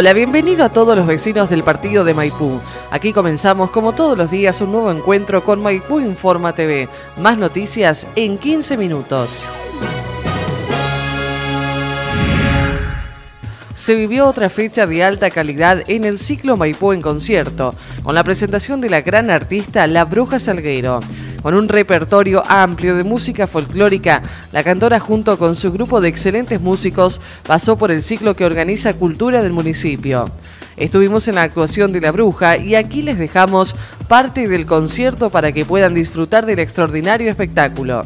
Hola, bienvenido a todos los vecinos del partido de Maipú. Aquí comenzamos como todos los días un nuevo encuentro con Maipú Informa TV. Más noticias en 15 minutos. se vivió otra fecha de alta calidad en el ciclo Maipú en concierto, con la presentación de la gran artista La Bruja Salguero. Con un repertorio amplio de música folclórica, la cantora junto con su grupo de excelentes músicos pasó por el ciclo que organiza Cultura del municipio. Estuvimos en la actuación de La Bruja y aquí les dejamos parte del concierto para que puedan disfrutar del extraordinario espectáculo.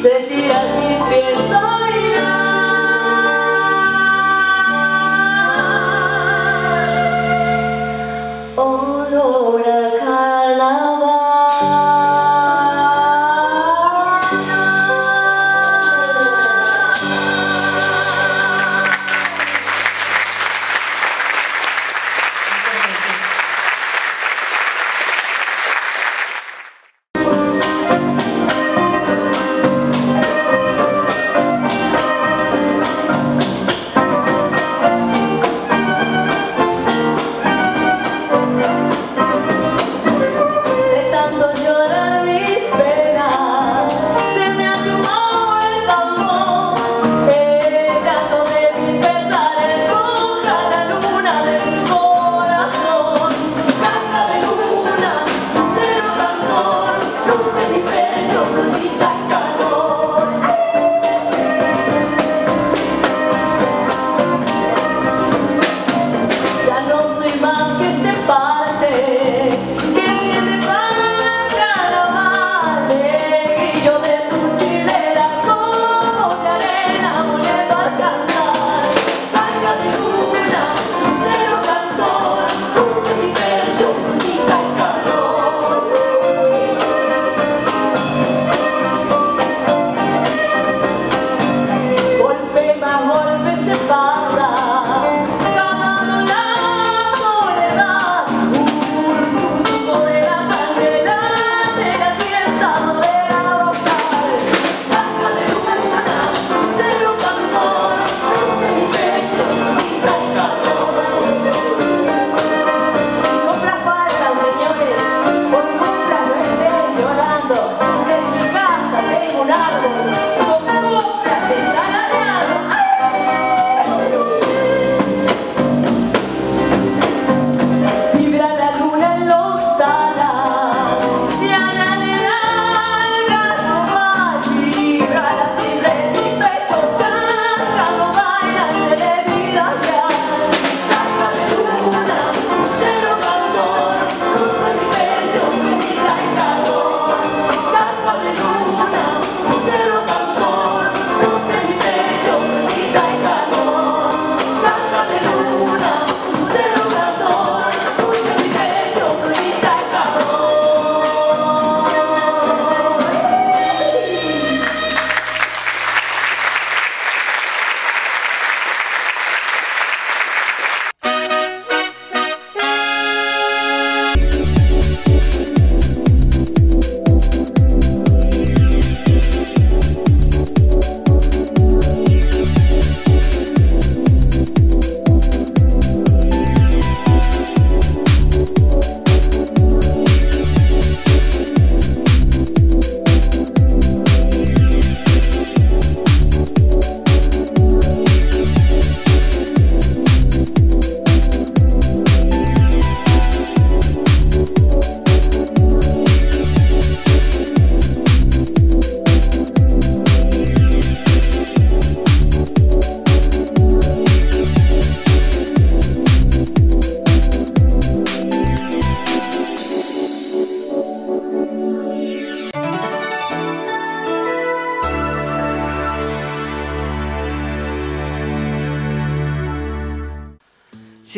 sentirás mis pies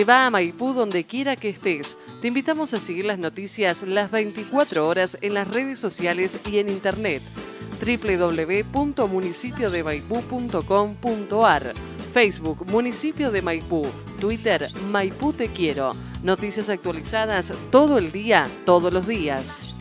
Lleva a Maipú donde quiera que estés. Te invitamos a seguir las noticias las 24 horas en las redes sociales y en internet www.municipiodemaipú.com.ar Facebook Municipio de Maipú, Twitter Maipú Te Quiero. Noticias actualizadas todo el día, todos los días.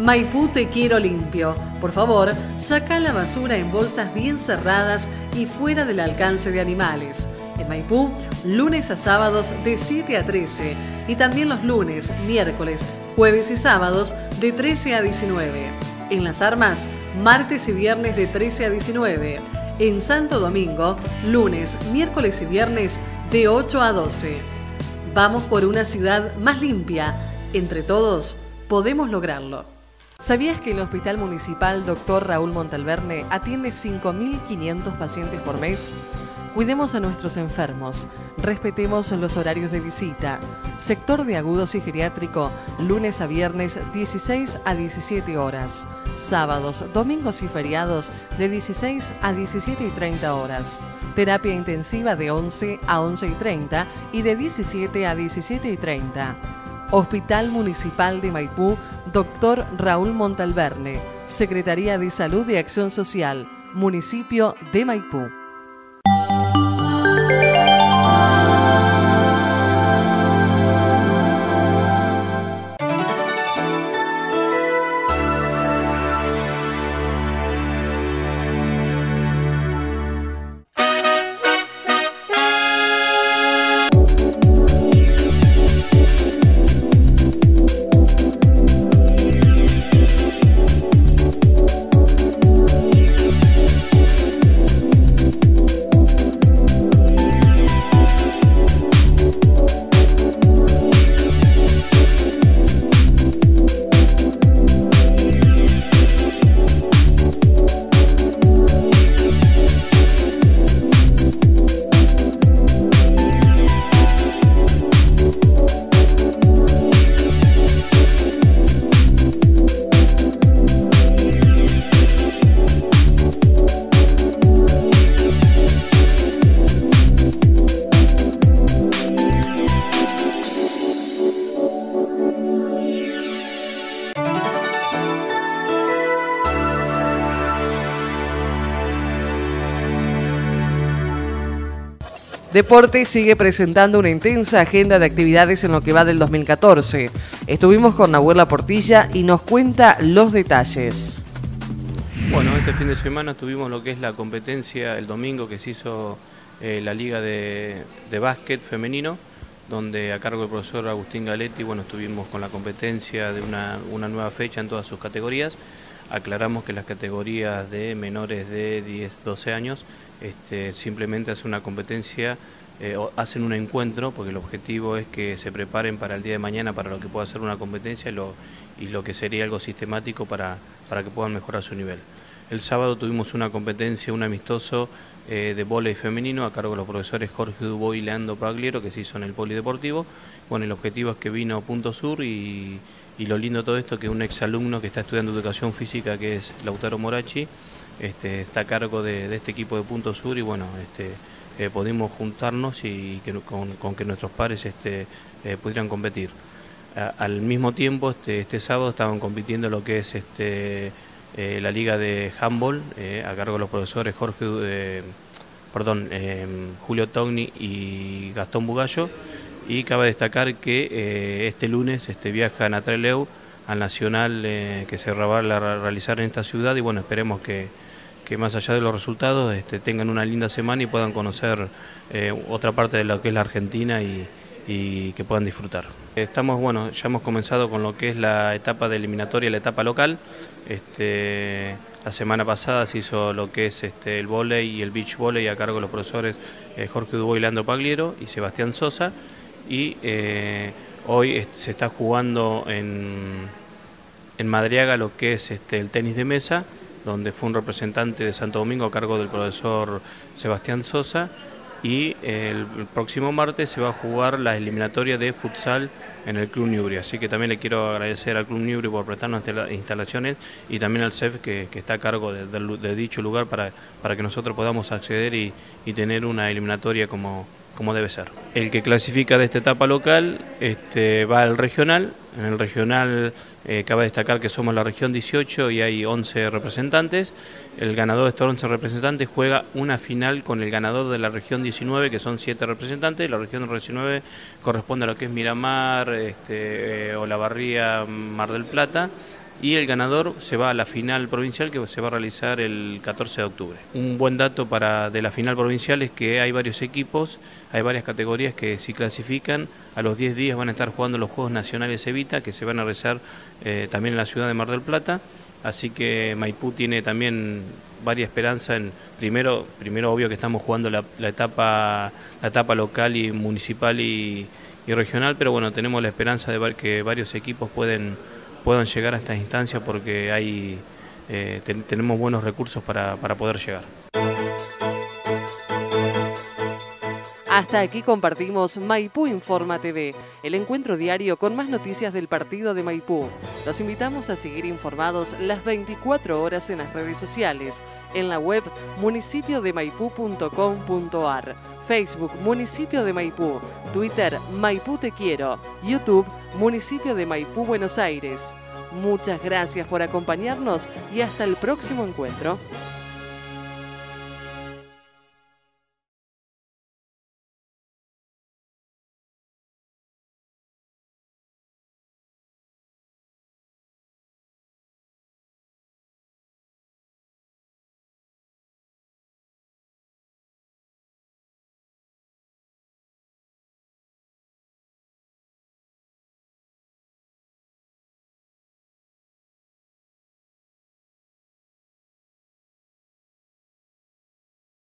Maipú Te Quiero limpio. Por favor, saca la basura en bolsas bien cerradas y fuera del alcance de animales. En Maipú, lunes a sábados de 7 a 13 y también los lunes, miércoles, jueves y sábados de 13 a 19. En Las Armas, martes y viernes de 13 a 19. En Santo Domingo, lunes, miércoles y viernes de 8 a 12. Vamos por una ciudad más limpia. Entre todos, podemos lograrlo. ¿Sabías que el Hospital Municipal Dr. Raúl Montalverne atiende 5.500 pacientes por mes? Cuidemos a nuestros enfermos, respetemos los horarios de visita. Sector de agudos y geriátrico, lunes a viernes 16 a 17 horas. Sábados, domingos y feriados de 16 a 17 y 30 horas. Terapia intensiva de 11 a 11 y 30 y de 17 a 17 y 30. Hospital Municipal de Maipú, Dr. Raúl Montalverne, Secretaría de Salud y Acción Social, Municipio de Maipú. Deporte sigue presentando una intensa agenda de actividades en lo que va del 2014. Estuvimos con Nahuela Portilla y nos cuenta los detalles. Bueno, este fin de semana tuvimos lo que es la competencia el domingo que se hizo eh, la liga de, de básquet femenino, donde a cargo del profesor Agustín Galetti, bueno, estuvimos con la competencia de una, una nueva fecha en todas sus categorías. Aclaramos que las categorías de menores de 10, 12 años este, simplemente hacen una competencia, eh, hacen un encuentro, porque el objetivo es que se preparen para el día de mañana para lo que pueda ser una competencia y lo, que sería algo sistemático para, para que puedan mejorar su nivel. El sábado tuvimos una competencia, un amistoso eh, de volei femenino a cargo de los profesores Jorge Dubois y Leandro Pagliero que se hizo en el Polideportivo. Bueno, el objetivo es que vino a Punto Sur y, lo lindo de todo esto que un exalumno que está estudiando educación física que es Lautaro Morachi este, está a cargo de, este equipo de Punto Sur y bueno, este, eh, pudimos juntarnos y con, que nuestros pares este, eh, pudieran competir. al mismo tiempo, este, este sábado estaban compitiendo lo que es este, eh, la liga de handball a cargo de los profesores Jorge, perdón, Julio Togni y Gastón Bugallo. Y cabe destacar que este lunes este, viajan a Treleu al Nacional que se va a realizar en esta ciudad y bueno, esperemos que, que más allá de los resultados este, tengan una linda semana y puedan conocer eh, otra parte de lo que es la Argentina y, que puedan disfrutar. Estamos, bueno, ya hemos comenzado con lo que es la etapa de eliminatoria, la etapa local. Este, la semana pasada se hizo lo que es este, el volei y el beach volley a cargo de los profesores eh, Jorge Dubois y Leandro Pagliero y Sebastián Sosa. Y eh, hoy se está jugando en, en Madriaga lo que es este, el tenis de mesa donde fue un representante de Santo Domingo a cargo del profesor Sebastián Sosa y el próximo martes se va a jugar la eliminatoria de futsal en el Club Newry. Así que también le quiero agradecer al Club Newry por prestarnos instalaciones y también al CEF que, está a cargo de, dicho lugar para, para, que nosotros podamos acceder y, tener una eliminatoria como, como debe ser. El que clasifica de esta etapa local este, va al regional. En el regional eh, cabe destacar que somos la región 18 y hay 11 representantes. El ganador de estos 11 representantes juega una final con el ganador de la región 19, que son 7 representantes. La región 19 corresponde a lo que es Miramar, este, eh, Olavarría, Mar del Plata y el ganador se va a la final provincial que se va a realizar el 14 de octubre. Un buen dato para de la final provincial es que hay varios equipos, hay varias categorías que si clasifican a los 10 días van a estar jugando los Juegos Nacionales Evita que se van a realizar eh, también en la ciudad de Mar del Plata, así que Maipú tiene también varias esperanza en primero primero obvio que estamos jugando la, etapa la etapa local y municipal y, y regional, pero bueno, tenemos la esperanza de ver que varios equipos pueden puedan llegar a estas instancias porque hay, eh, tenemos buenos recursos para, para poder llegar. Hasta aquí compartimos Maipú Informa TV, el encuentro diario con más noticias del partido de Maipú. Los invitamos a seguir informados las 24 horas en las redes sociales, en la web municipiodemaipú.com.ar, Facebook Municipio de Maipú, Twitter Maipú Te Quiero, YouTube Municipio de Maipú Buenos Aires. Muchas gracias por acompañarnos y hasta el próximo encuentro.